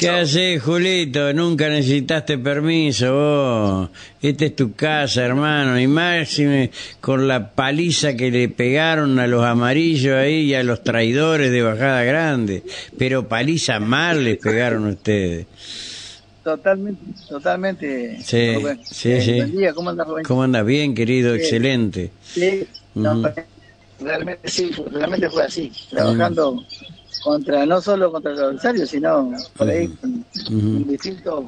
¿Qué haces, Julito? Nunca necesitaste permiso vos. Esta es tu casa, hermano. Y máxime con la paliza que le pegaron a los amarillos ahí y a los traidores de Bajada Grande. Pero paliza mal les pegaron ustedes. Totalmente, totalmente. Sí, Rubén. sí, Eh, sí. buen día, ¿cómo andas, Rubén? ¿Cómo andas? Bien, querido, Sí. excelente. Sí, no, realmente sí, realmente fue así, trabajando contra, no solo contra los adversarios, sino por ahí con, con distintos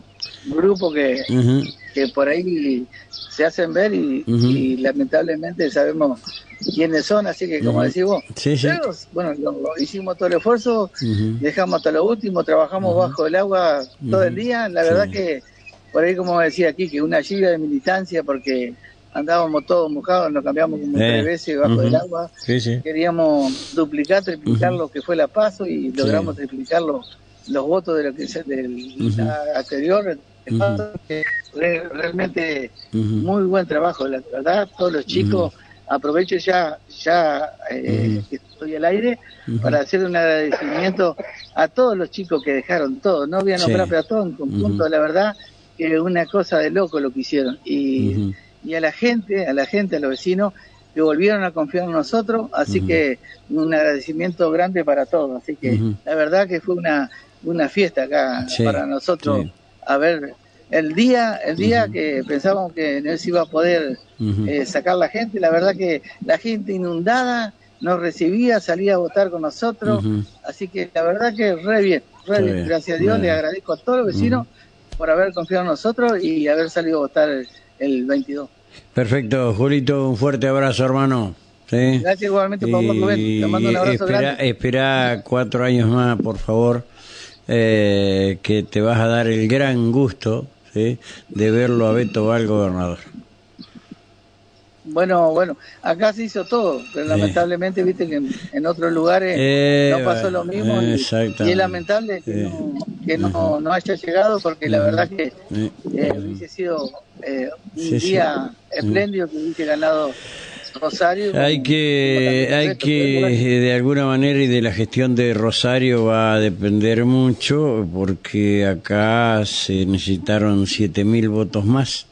grupos que, que por ahí se hacen ver y, lamentablemente sabemos quiénes son, así que como decís vos, Sí, sí. pero, bueno, lo- hicimos todo el esfuerzo, dejamos hasta lo último, trabajamos bajo el agua todo el día, la verdad Sí. que por ahí como decía aquí, que una lluvia de militancia porque andábamos todos mojados, nos cambiamos como Eh. tres veces bajo Ujú. el agua, Sí, sí. queríamos duplicar, triplicar lo que fue la paso y logramos triplicar los, los votos de lo que es del la anterior. Que re- realmente muy buen trabajo, la verdad, todos los chicos, aprovecho ya, ya eh, que estoy al aire, para hacer un agradecimiento a todos los chicos que dejaron todo, no voy a nombrar Sí. pero a todos en conjunto, la verdad, que una cosa de loco lo que hicieron, y. y a la gente, a la gente, a los vecinos, que volvieron a confiar en nosotros, así que un agradecimiento grande para todos, así que la verdad que fue una, una fiesta acá Sí, para nosotros, sí. a ver, el día, el día que pensábamos que no se iba a poder eh, sacar la gente, la verdad que la gente inundada nos recibía, salía a votar con nosotros, así que la verdad que re bien, re bien. bien, gracias a Dios, le agradezco a todos los vecinos por haber confiado en nosotros y haber salido a votar el, el 22. Perfecto, Julito, un fuerte abrazo, hermano. ¿Sí? Gracias igualmente por Rubén, te mando un abrazo espera, grande. espera cuatro años más, por favor, eh, que te vas a dar el gran gusto ¿sí? de verlo a Beto Val gobernador. Bueno, bueno, acá se hizo todo, pero lamentablemente viste que en, en otros lugares Eh, no pasó lo mismo y- es lamentable que, no, que no, no haya llegado porque la verdad que eh, hubiese sido eh, un día espléndido que hubiese ganado Rosario. Hay que, hay que, eh, de alguna manera, y de la gestión de Rosario va a depender mucho, porque acá se necesitaron 7.000 votos más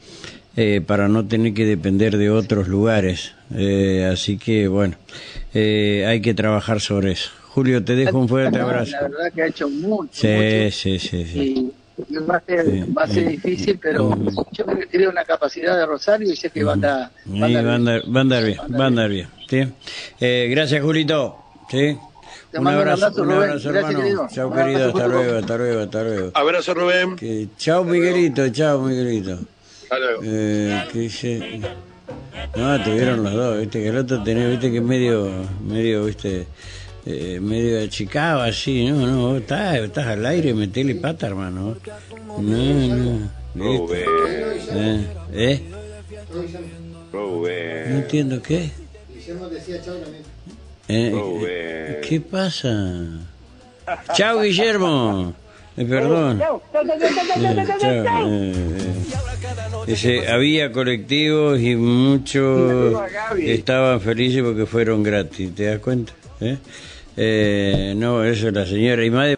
eh, para no tener que depender de otros lugares. Eh, así que, bueno, eh, hay que trabajar sobre eso. Julio, te dejo un fuerte abrazo. La verdad que ha hecho mucho, Sí, mucho. sí, sí, sí. Y va a ser, Sí. va a ser difícil, pero yo creo que en la capacidad de Rosario y sé que va a andar, va a andar bien. va a andar bien, va a andar bien. ¿sí? Eh, gracias, Julito. ¿sí? Te Un abrazo, abrazo, un Rubén. abrazo, Gracias, hermano. querido. Chao, querido. Hasta luego, hasta luego, hasta luego. Abrazo, Rubén. Que- chao, Miguelito. Chao, Miguelito. Hasta luego. Eh, ¿qué dice? No, tuvieron los dos, viste, que el otro tenía, viste, que medio, medio, viste, eh, medio achicado así, no, no, vos estás, estás al aire, metele pata, hermano. No, no. Rubén. Eh, ¿eh? No Rubén. entiendo qué. Eh, Rubén. eh, ¿Qué pasa? Chao, Guillermo. Eh, perdón. Eh, chao, eh, eh. Dice, había colectivos y muchos estaban felices porque fueron gratis, ¿te das cuenta? ¿Eh? Eh, no, eso es la señora. Y más de-